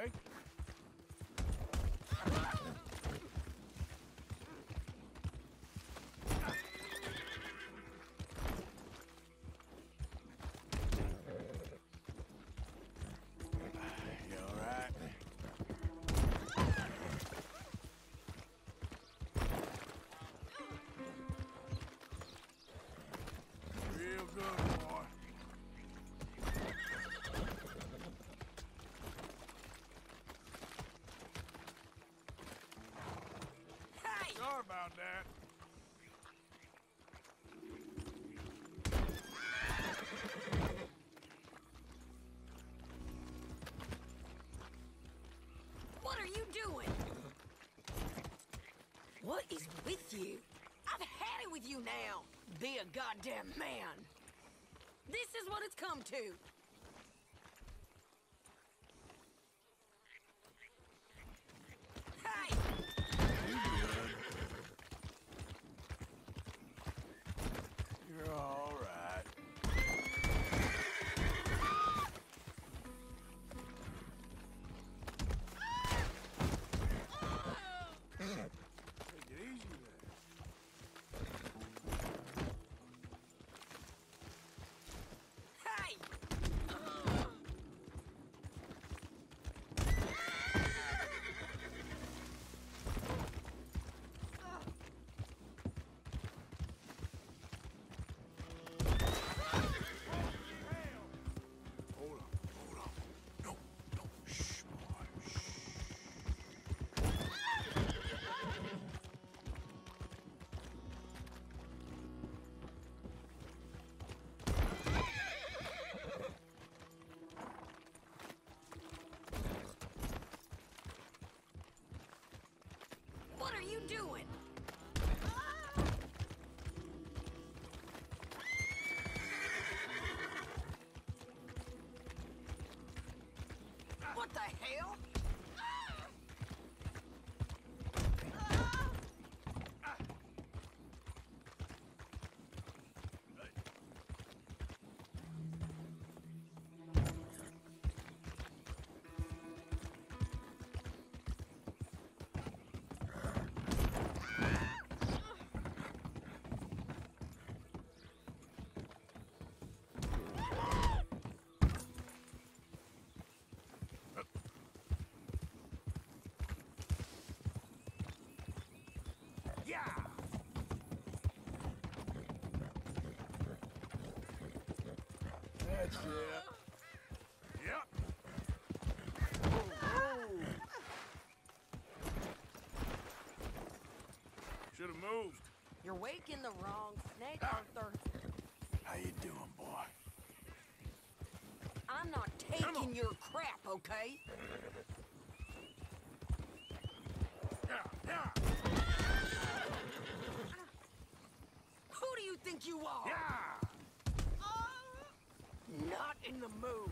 okay? Real good, boy. Hey! About that. What are you doing? What is with you? I've had it with you now. Be a goddamn man. This is what it's come to. You doing? Yep. Whoa, whoa. Should have moved. You're waking the wrong snake, Arthur. How you doing, boy? I'm not taking your crap, okay? Yeah, yeah, Who do you think you are? yeah! In the mood.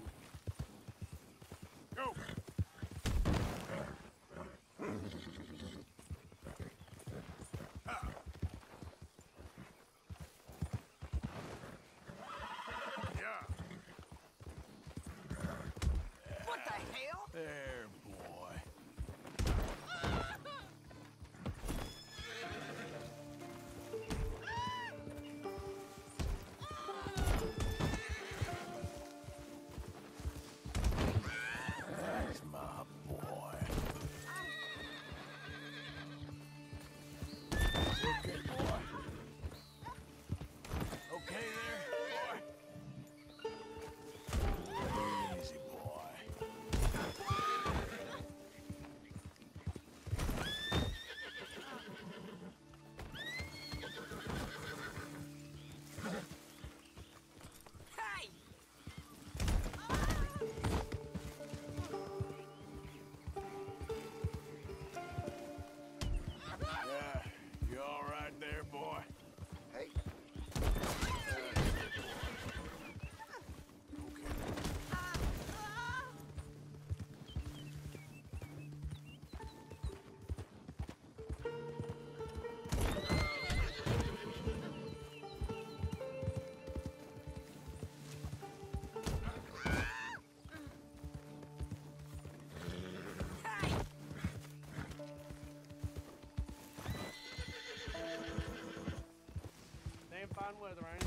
runway they're on.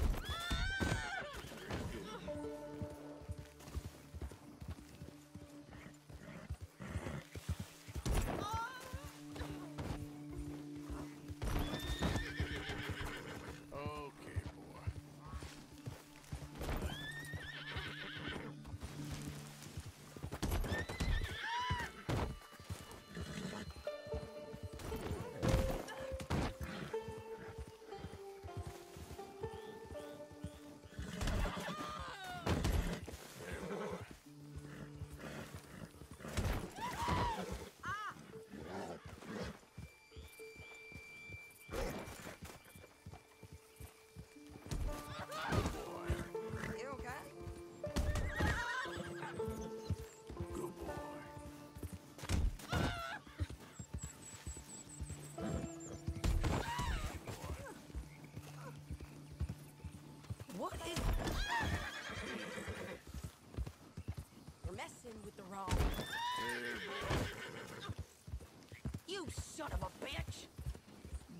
You son of a bitch!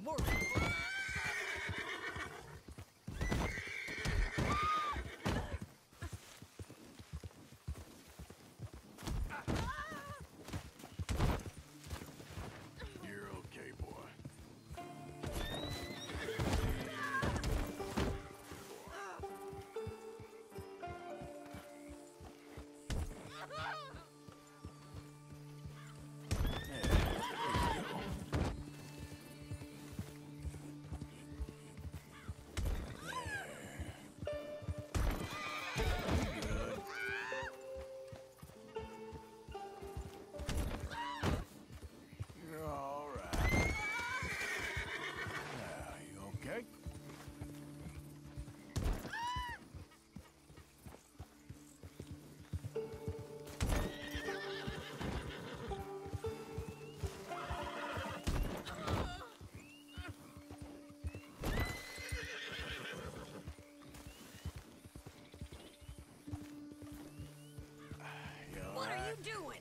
Murder! doing?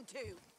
come to.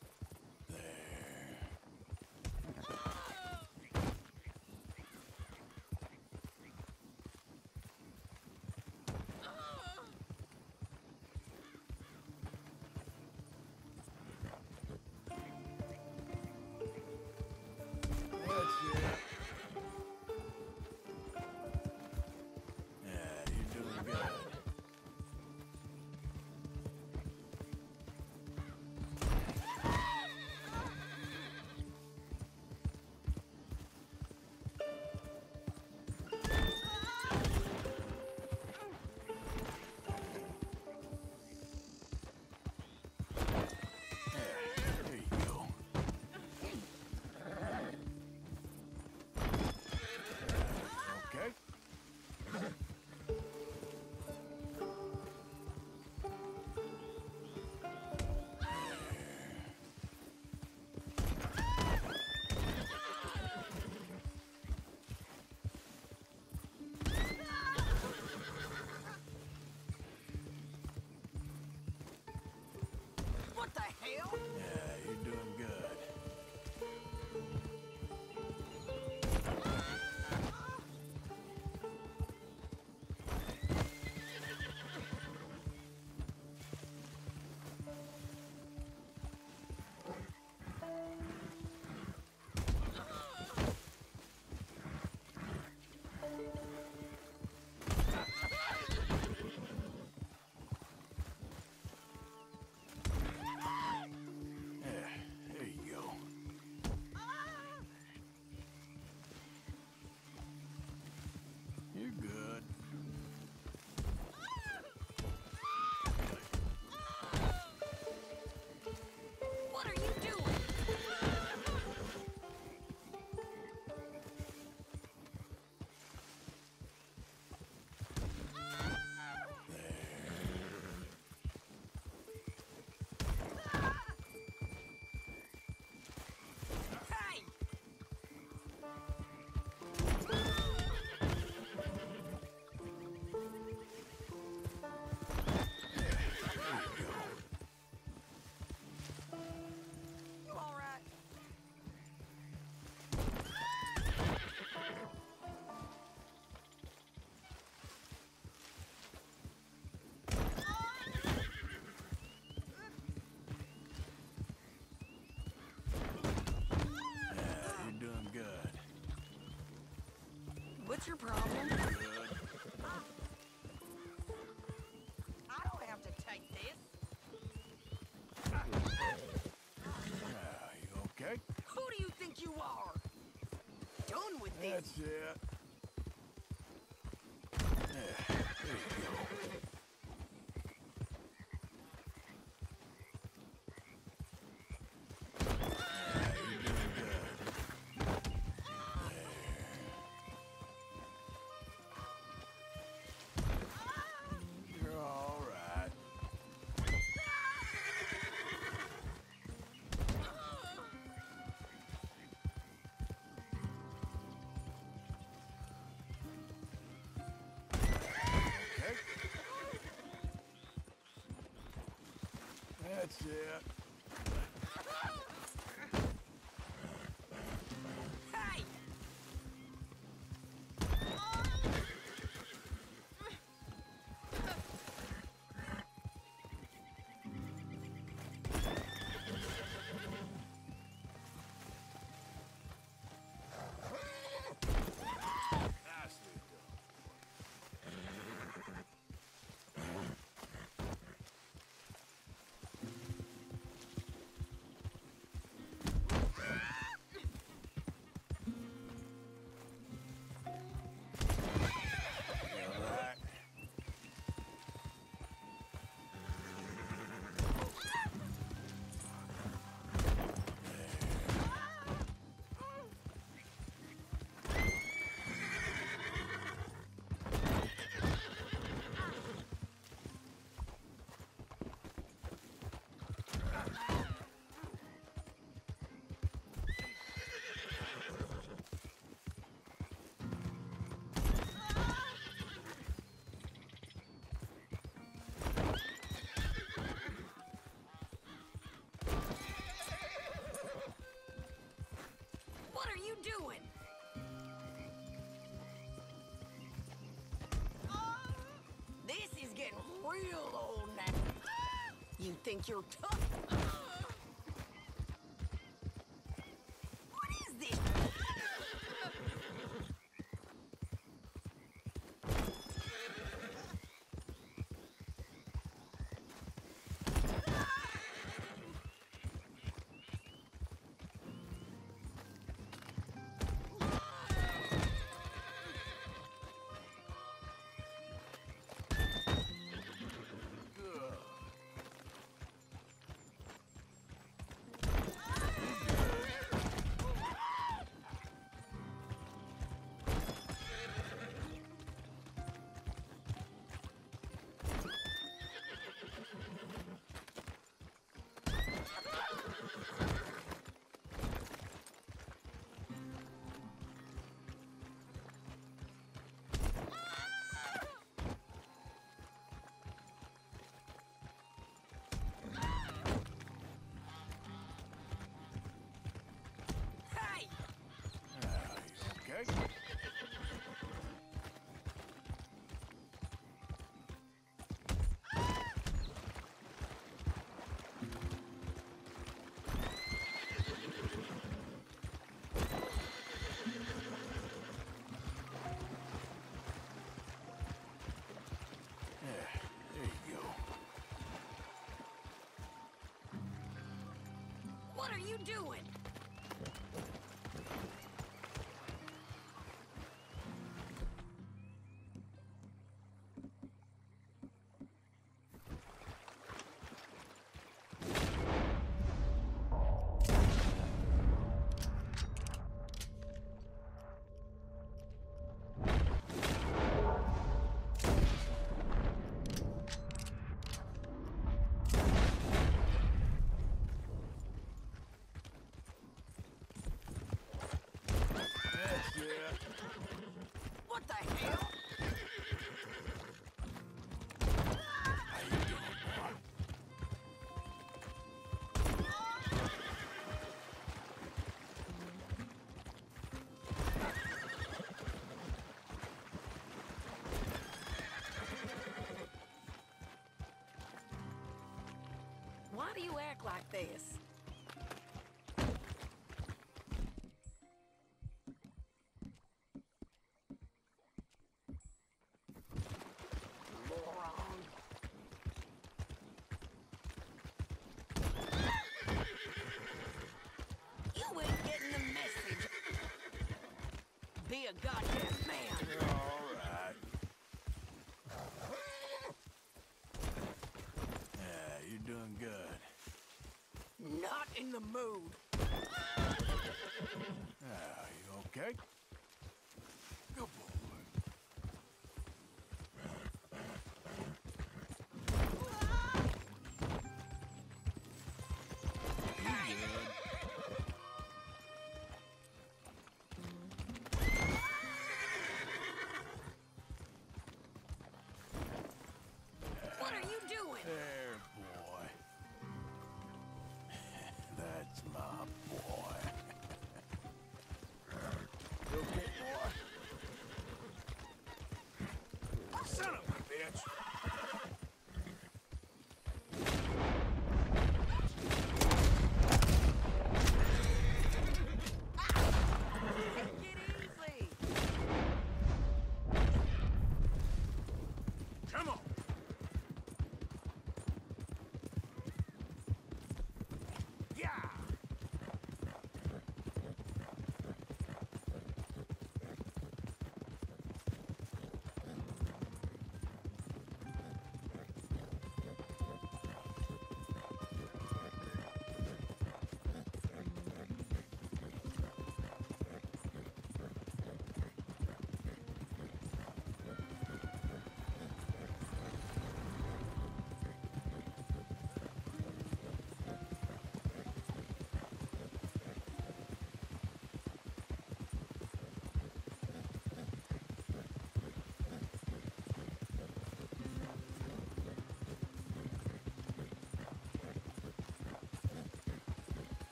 What the hell? What's your problem? I don't have to take this. Yeah, you okay? Who do you think you are? Done with this. That's it. That's doing? Um, this is getting real old now. You think you're tough? Go. What are you doing? do you act like this? You ain't getting the message. Be a goddamn man. Not in the mood. Ah, you okay?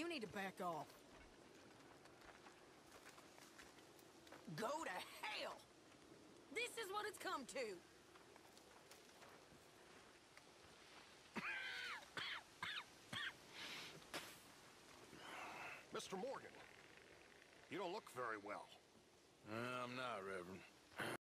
You need to back off. Go to hell! This is what it's come to! Mr. Morgan, you don't look very well. Uh, I'm not, Reverend.